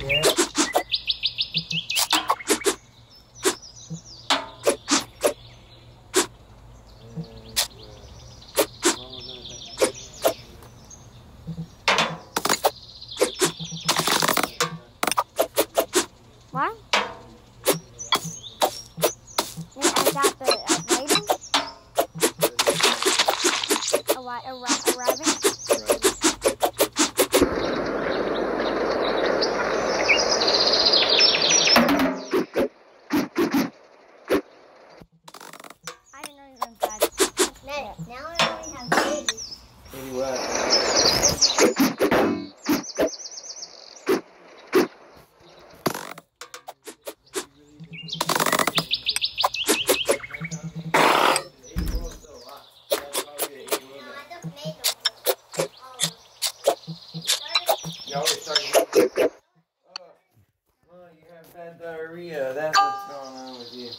What? Got the uh, arriving. I didn't know you were inside. Now, now I only have babies. Anyway. No, I just made them. You always start oh, oh, you have bad diarrhea. That's what's going on with you.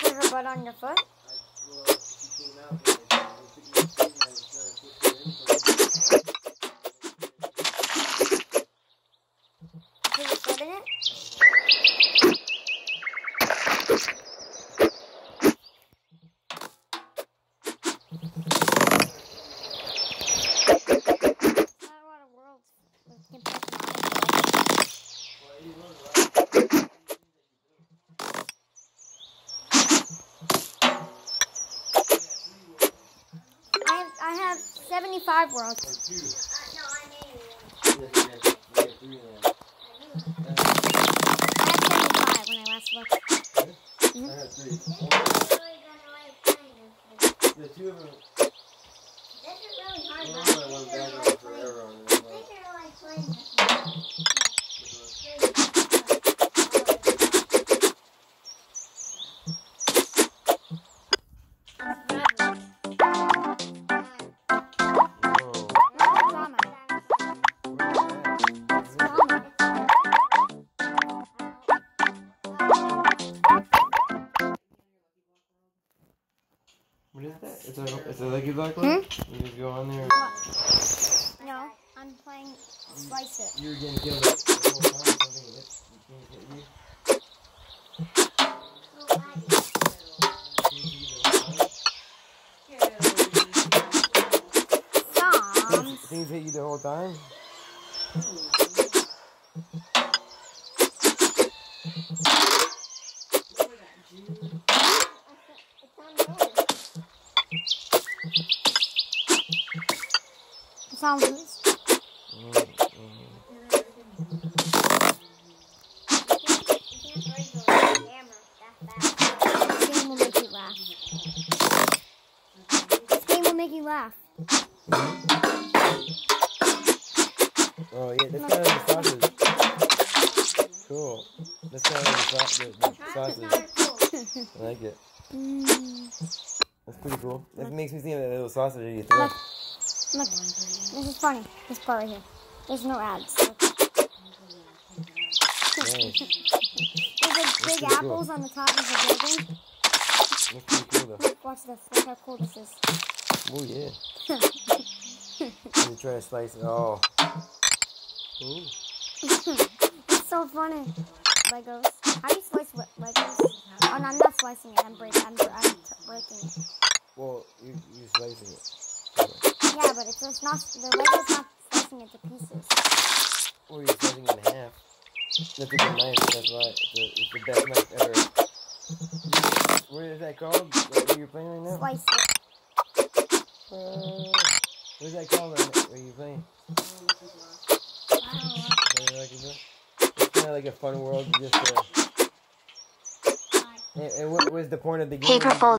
Put her butt on your foot. Put your foot in it. Not a lot of worlds with compared to mine. I have, I have 75 worlds. I made one. Yes, yes, we have three now. I had 75 when I last looked. I have three. This is really gonna like playing this. The two of them. This is really hard. One but of them these went are like playing- What is that? It's a it's a leggy block Hmm? one? You just go on there. No, I'm playing Slice It. You were getting killed the the whole time. Something hit you can't hit you. Some. Things hit you the whole time. Sounds loose. This game will make you laugh. This game will make you laugh. Oh yeah, that's kind of the sausage. Cool. That's kind of the, sau- the, the sausage. I like it. Mm. That's pretty cool. That makes me think of that little sausage that you throw. Look. This is funny. This part right here. There's no ads. Look. There's like big pretty cool. apples on the top of the building. Pretty cool though. Look, watch this. Look how cool this is. Oh yeah. Me try to slice it. Oh. Ooh. It's so funny. Legos. How do you slice what Legos? Oh no, I'm not slicing it. I'm breaking. I'm, I'm breaking it. Well, you you slicing it. Yeah, but it's, it's not. The Lego's not slicing it to pieces. Or you're slicing it in half. That's a good knife. That's why it's the, it's the best knife ever. What is that called? What you're playing right now? Slice it. Uh, what is that called right now? What are you playing? What do you like to? It's kind of like a fun world. Just uh, and, and what was the point of the game? Paper fold.